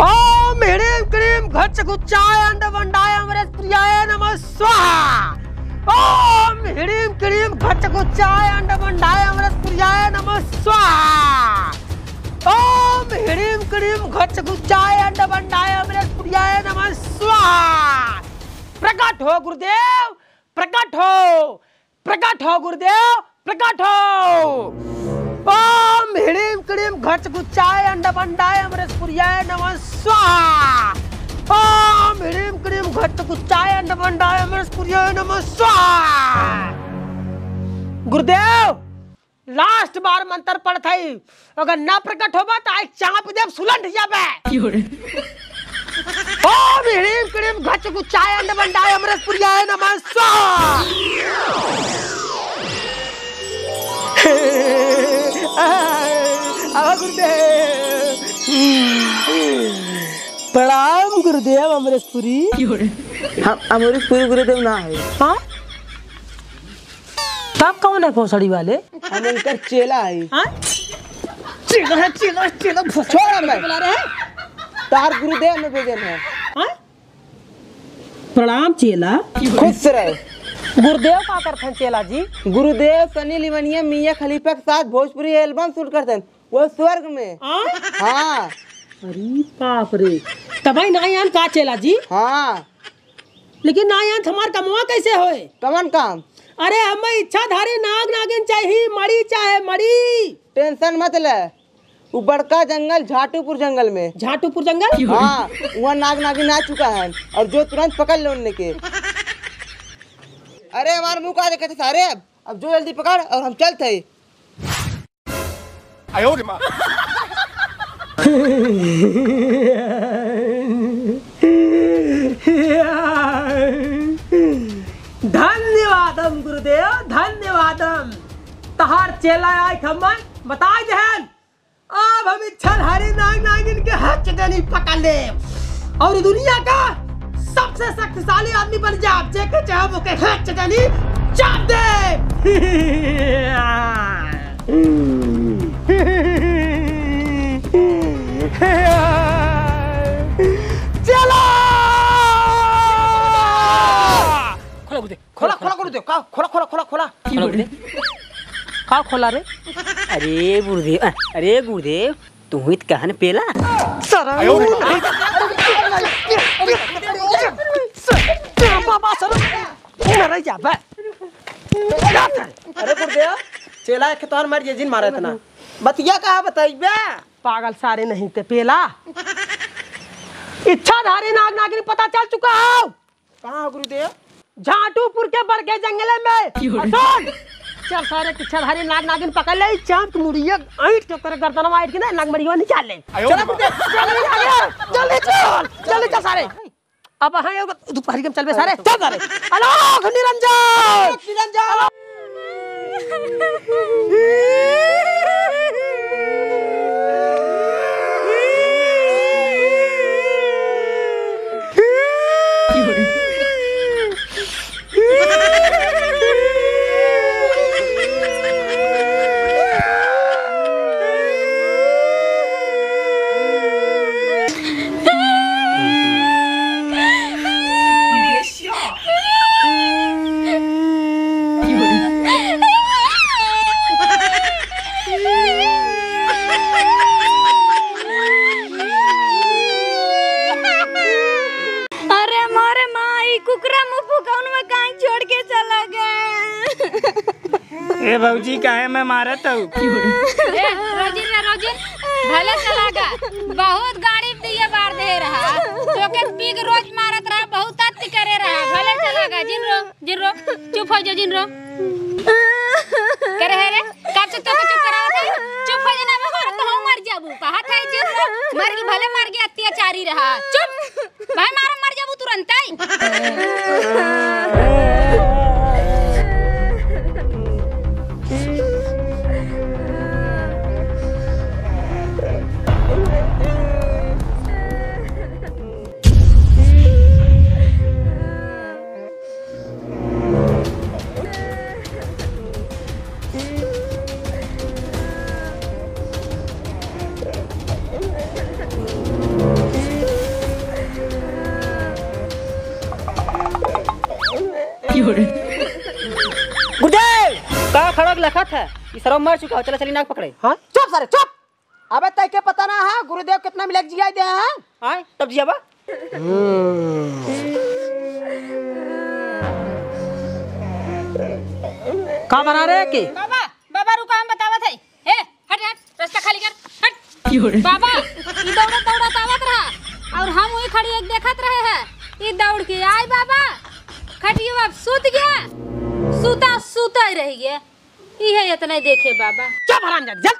ओम ह्रीं क्लीं घच गुच्चाय अंड वंडाय अमृत प्रियाय नमः स्वाहा। ओम ह्रीं क्लीं घच गुच्चाय अंड वंडाय अमृत प्रियाय नमः स्वाहा। ओम ह्रीं क्लीं घच गुच्चाय अंड वंडाय अमृत प्रियाय नमः स्वाहा। प्रकट हो, गुरुदेव, प्रकट हो प्रकट हो, गुरुदेव, प्रकट हो। घच गुच्चाय अंड वंडाय अमृत प्रियाय नमः स्वाहा। ओम ह्रीं क्लीं घच गुच्चाय अंड वंडाय अमृत प्रियाय नमः स्वाहा। गुरुदेव लास्ट बार मंत्र पढ़त हई अगर ना प्रकट होबा तो आई चाप देव सुलंठ जाबे ओम ह्रीं क्लीं घच गुच्चाय अंड वंडाय अमृत प्रियाय नमः स्वाहा। गुरुदेव। प्रणाम गुरुदेव अमरेशपुरी हम अमरीश पूरी गुरुदेव ना है। हाँ? तब कौन है भोसड़ी वाले? हम इनकर चेला है। हाँ? चलो है चलो चलो छोड़ बुला रहे हैं? तार गुरुदेव में भेजन है। हाँ? प्रणाम चेला। खुश रहे। गुरुदेव का करते हैं चेला जी। गुरुदेव सनी लिवनिया मियाँ खलीफा के साथ भोजपुरी एल्बम शूट करते हैं वो स्वर्ग में। हाँ? हाँ। अरे बाप रे। तब भाई नायान का चेला जी? हाँ। लेकिन नायान हमार कमवा कैसे होए? कमन काम। अरे हमें इच्छाधारी नाग नागिन चाहिए मड़ी चाहे मड़ी टेंशन मत ले। वो बड़का जंगल झाटूपुर जंगल में। झाटूपुर जंगल? हाँ वहाँ नाग नागिन आ चुका है और जो तुरंत पकड़ लो उनने के अरे हमारे मुँह का देखे थे सारे अब अब जो जल्दी पकड़ और हम चलते धन्यवादम गुरुदेव धन्यवादम। तहार चेला आय खम्मन बताए जहन। अब हम इच्छल हरी नाग नागिन के हक देनी पकड़ ले और दुनिया का सबसे शक्तिशाली आदमी बन जा जेके चाहे वो के हक देनी चाप दे चला खोला गुरुदेव खोला खोला गुरुदेव का खोला खोला खोला खोला खोला का खोला रे अरे गुरुदेव अरे गुरुदेव तू ही तो कहन पेला सर बाबा सर मर जाबे अरे गुरुदेव चेला के तोहर मर जिन मारे तना बतिया कहा बताइबे पागल सारे नहीं ते पेला इच्छाधारी नाग नागिन पता चल चुका है कहाँ गुरुदेव झाटूपुर के बड़के जंगल में चल सारे इच्छाधारी नाग नागिन पकड़ ले चाँद मुड़िया ऐट के तेरे गर्दन में ऐट के ना नाग निकाल ले चल गुरुदेव, चल चल जल्दी चल सारे अब हाँ यार दोपहर के चल बे सारे। चल सारे अलोक निरंजन! निरंजन! भौजी काहे मैं मारत हूँ? भले चलागा। बहुत गाड़ी दिए बार दे रहा। जो के पीक रोज मारत रहा, बहुत अति करे रहा। भले चलागा। जिन रो जिन रो। चुप हो जा, जिन रो। करे रे? कब से तो चुप करा था चुप हो जाना मैं तो हम मर जाबू। कहा था जिन रो? मर के भले मर गया अत्याचारी रहा। चुप। भाई, मारो, मर जाबू तुरंत ही लखत है। ये सरव मर चुका हो चला चली नाक पकड़े। हाँ? चुप सारे चुप। अबे तय के पता ना है गुरुदेव कितना मिले जिया दे हैं। आए तब जियाबा का बना रहे हैं कि? बाबा बाबा रुका हम बतावत है। हे हट हट रास्ता खाली कर हट। बाबा ई दौड़त दौड़त आवत रहा। और हम वही खड़ी एक देखत रहे हैं। ई दौड़ के आए बाबा। खटियो बाप सूत गया। सूता सूता ही रह गया। ई है इतना ही देखे बाबा। चुप हराम जा जल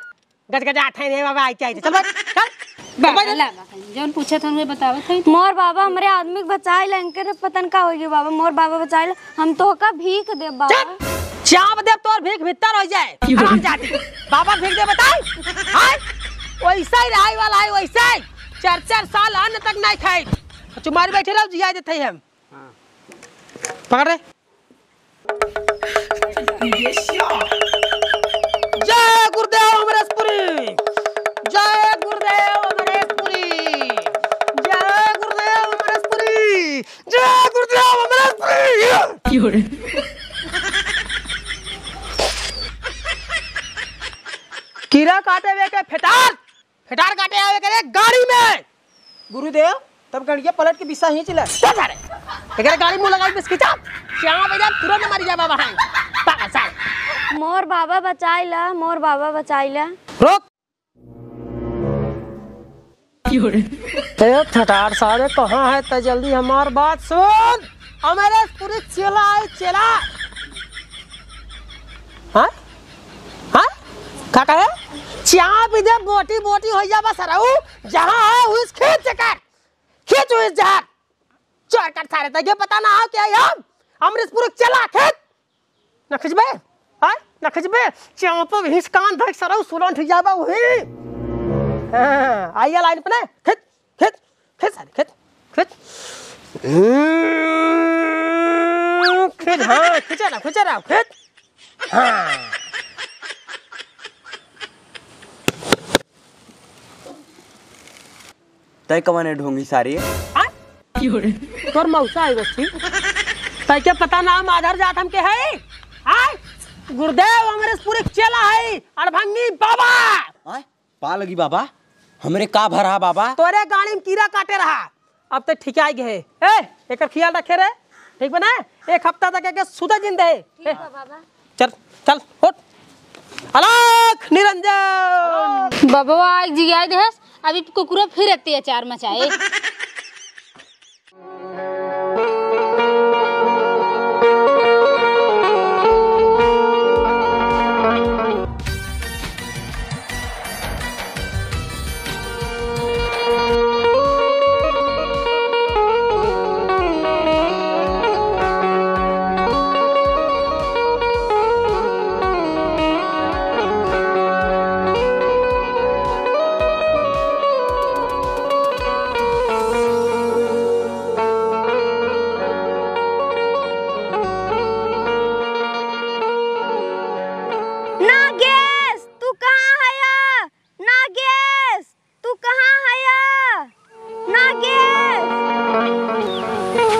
गजगजा ठाई रे बाबा आई चाहिए चल चल। बाबा जौन पूछे था उन्हें बतावत है मोर बाबा हमरे आदमी के बचाए ला इनके पतन का होई बाबा मोर बाबा बचाए ला। हम तो का भीख दे बाबा। चाप। दे तोर भीख भीतर हो जाए। हराम जाती बाबा भीख दे बताई हाय वैसा ही रहाई वाला है वैसा ही। चार चार साल अन्न तक नहीं खाई। चुमारी बैठे रहो जिया देते हैं हम। पकड़ रे। कीड़ा काटे हुए के फेटार फेटार काटे हुए के गाड़ी में। गुरुदेव तब गड़िया पलट के बिस्सा ही चला चल जा रे। एकरे गाड़ी मुँह लगा के खिंचा क्या बजा तुरंत मारी जा बाबा हाँ। पागल साल मोर बाबा बचाए ला मोर बाबा बचाए ला। रोक। ए ठटार सारे कहाँ है तो जल्दी हमार बात सुन। हमारे पूरे चेला है चेला। हाँ? हाँ? का कहे चाप इधर बोटी बोटी हो जा बस रहू। जहाँ है उस खेत से कर। खींच उस जहाँ चोर कर सारे तक पता ना हो क्या हम? अमृतपुर चला खेत। न खिंचबे हाँ? न खिंचबे चाप हिस कान धक सरऊ सुरन ठीक जाबा वही। हाँ, आइए लाइन पे ना। खिंच खिंच खिंच सारे खिंच खिंच हम्म, खिंच हाँ खिंचा ना खिंचा ना खिंच हाँ तय कवन ढोंगी सारी। हाँ? तोर मौसा है बच्ची। तै के पता ना हम आधार जात हम के है? हाँ? गुरुदेव अमरेशपुरी चला है। अड़भंगी बाबा। आय पा लगी बाबा हमरे का भरा बाबा? तोरे गाड़ी में कीड़ा काटे रहा। अब तो ठीक आई गए एक ख्याल रखे रहे ठीक बना एक हफ़्ता तक सुधा जिंदे है। चल चल उठ। अलख निरंजन। बाबा आज दे अभी कुकुरो फिर अत्याचार मचाए।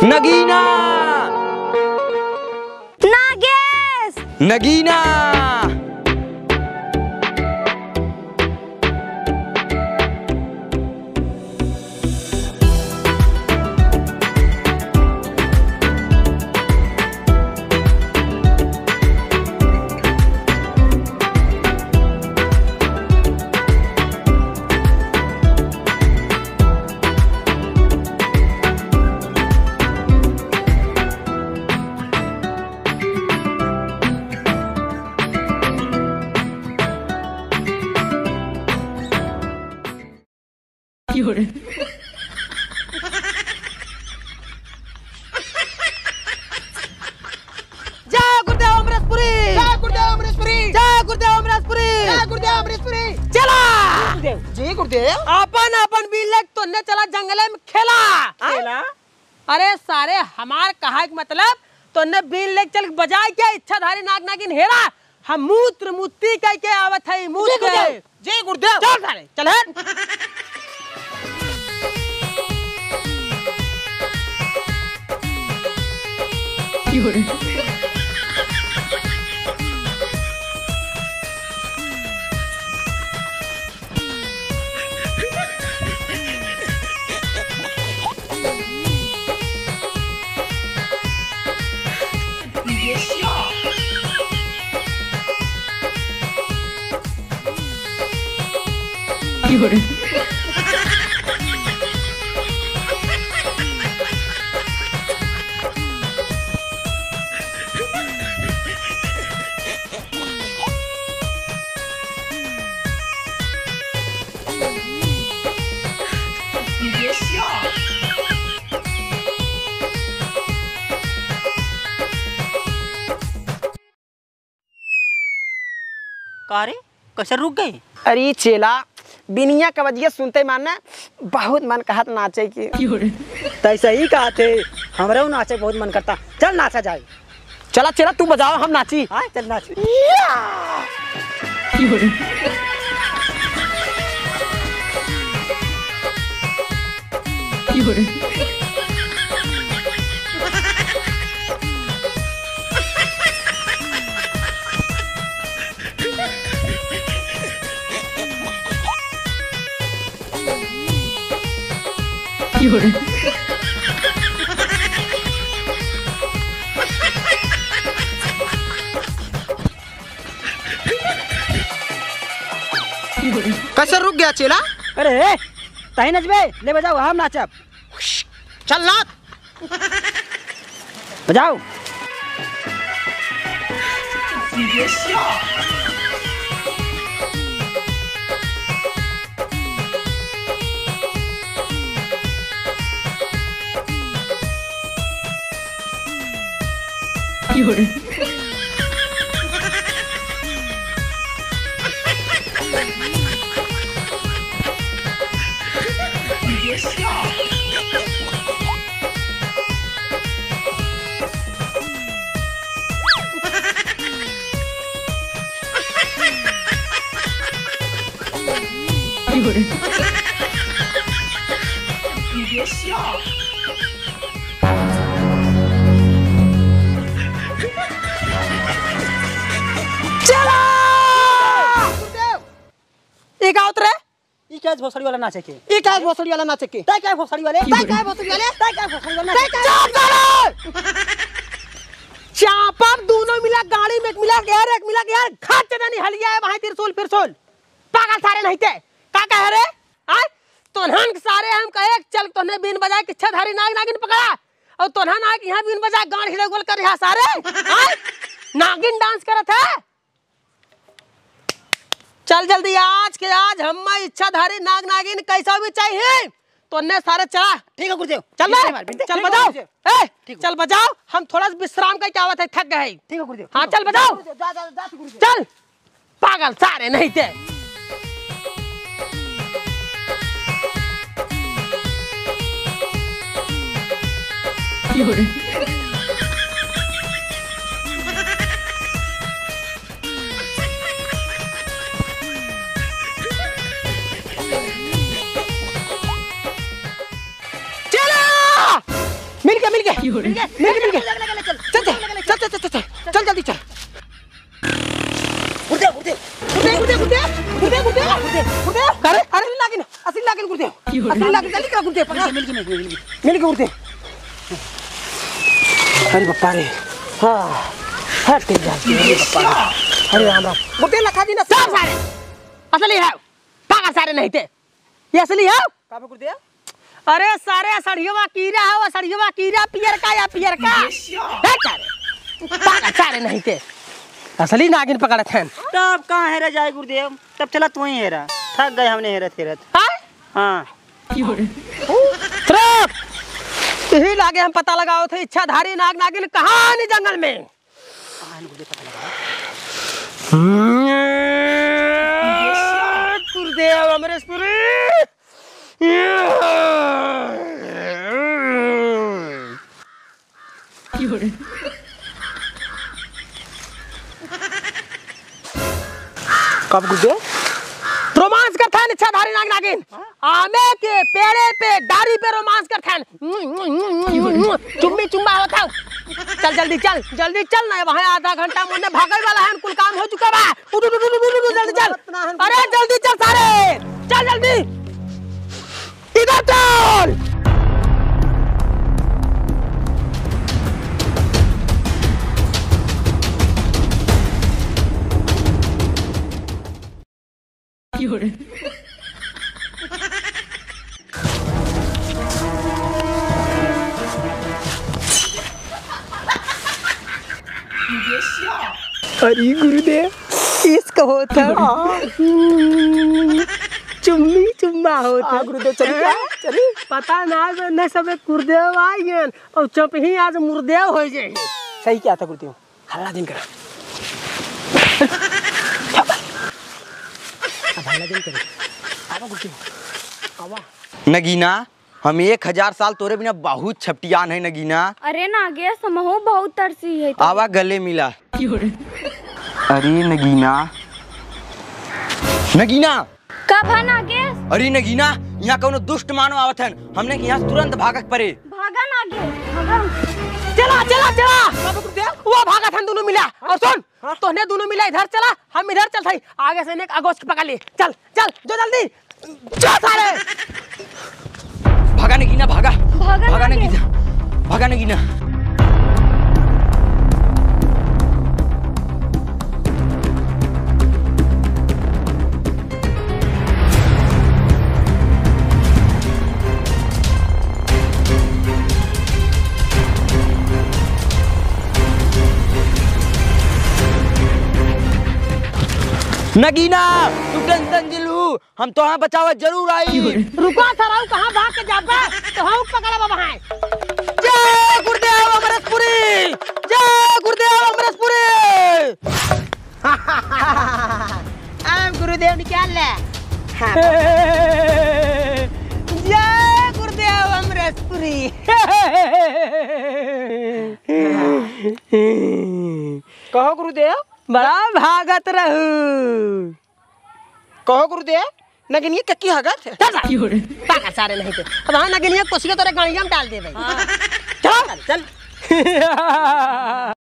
नगीना नागेश नगीना जय गुरुदेव अमरेशपुरी जय गुरुदेव अमरेशपुरी जय गुरुदेव अमरेशपुरी जय गुरुदेव अमरेशपुरी चला जी गुरुदेव अपन अपन बिल्ले तो ने चला जंगले में खेला। खेला? अरे सारे हमार कहा के मतलब तो ने बिल ले चल बजाय के इच्छाधारी नाग नागिन हेरा। हम मूत्र मुत्ती कह के आवत है मूत्र। जी गुरुदेव। चल सारे चल Fiore. Fiore. कैसे रुक गई? अरे चेला बिनिया का बजिया सुनते मानना बहुत मन कहत नाचे की। तैसे ही कहा थे हमरे नाचे बहुत मन करता। चल नाचा जाए। चला चला तू बजाओ हम नाची। हाँ चल नाच। कैसे रुक गया चेला? अरे तही नचबे ले बजाओ हम नाचब चल। नाच बजाओ। 有人，你别笑。人，你别笑。ई क्या भोसड़ी वाला नाचे के? ये का भोसड़ी वाला नाचे के? तय क्या भोसड़ी वाले? तय का भोसड़ी वाले? तय क्या भोसड़ी वाला चुप साले चापक दोनों मिला गाड़ी में एक मिला यार एक मिला यार खाते नहीं हलिया है वहाँ तिरसुल फिरसुल पागल सारे नहीं थे? का कह रे? आय तोन्हन के सारे हम कहे चल तोने बीन बजाए कि छधारी नाग नागिन पकड़ा। और तोन्हन आके यहाँ बीन बजाए गाड़ हिड़े गोल कर यहाँ सारे? आय नागिन डांस करत है? चल जल्दी आज के आज हम इच्छाधारी नाग नागिन कैसा भी चाहिए? तो ने सारे चला। ठीक है गुरुदेव चल है चल बजाओ। ए चल बजाओ। हम थोड़ा सा विश्राम करके आवत है थक गए ठीक है गुरुदेव। हाँ चल बजाओ। जा जा जा गुरुदेव। चल। पागल सारे नहीं थे। चला गया मिल गया। मिल गया मिल गया। चल चल चल चल चल। चल चल जल्दी चल। गुरुदेव गुरुदेव गुरुदेव गुरुदेव गुरुदेव गुरुदेव गुरुदेव हाँ, अरे अरे लागिन असली लागिन गुरुदेव असली लागिन जल्दी करो गुरुदेव पकड़। मिल गया मिल गया मिल गया गुरुदेव अरे बप्पा रे हाँ हट के अरे बप्पा बापा अरे राम राम। गुरुदेव लखा दी ना। सब सारे। असली है। पागल सारे नहीं थे। ये असली है। का गुरुदेव अरे सारे सड़ियवा कीड़ा है वो सड़ियवा कीड़ा पियर का या पियर का? है सारे पागल सारे नहीं थे असली नागिन पकड़े थे। तब कहाँ हेरा जाए गुरुदेव? तब चला तू ही हेरा थक गए हमने हेरत हेरत। हाँ? हाँ। ट्रक यही लागे हम पता लगाओ थे इच्छाधारी नाग नागिन कहाँ नहीं जंगल में। गुरुदेव अमरेशपुरी कब गुरुदेव रोमांस करता है इच्छाधारी नाग नागिन। आमे के पेड़े पे डारी पे रोमांस करता है चुम्बी चुम्बा होता चल जल्दी चल जल्दी चल ना वहाँ आधा घंटा मुझे भागल वाला है कुल काम हो चुका बा जल्दी चल। अरे जल्दी चल सारे। चल जल्दी। Akinator! You're... अरे गुरुदेव इसका होता चुम्मी होता गुरुदेव चलिए चलिए पता ना न सब गुरुदेव आई और चुप ही आज मुर्देव हो जाए सही क्या था गुरुदेव। हल्ला दिन करा। अब हल्ला दिन करे। आवा गुरुदेव। आवा। नगीना हम एक हज़ार साल तोरे बिना बहुत छपटियान है नगीना। अरे नागे समूह बहुत तरसी है आवा गले मिला। अरे नगीना। नगीना! कब है नागे अरे नगीना यहाँ कौनो दुष्ट मानव आवत हन हमने यहाँ तुरंत भागक परे भागा नागे भागा। चला चला चला। वो भागा था दोनों मिला। और सुन तोहने दोनों मिला इधर चला। हम इधर चल थई। आगे से एक आगोश पकड़ लिए चल चल जो जल्दी। जो सारे भागा नगीना भागा। भागा भागा नागे। नगीना भागा नगीना नगीना तू टेंशन जिलू हम तो बचावा ज़रूर आई। रुको सराऊ कहाँ भाग के जाबा तो हम पकड़ा बाबा है। जय गुरुदेव अमरसपुरी! जय गुरुदेव अमरसपुरी! हम गुरुदेव निकाल ले। जय गुरुदेव अमरसपुरी! कहो गुरुदेव। बड़ा भागत रहू। कहो गुरुदेव नगनिया कक्की हगत है पागल सारे नहीं थे। अब हाँ कुछ के तोरे गाड़िया में डाल दे भाई। चल चल।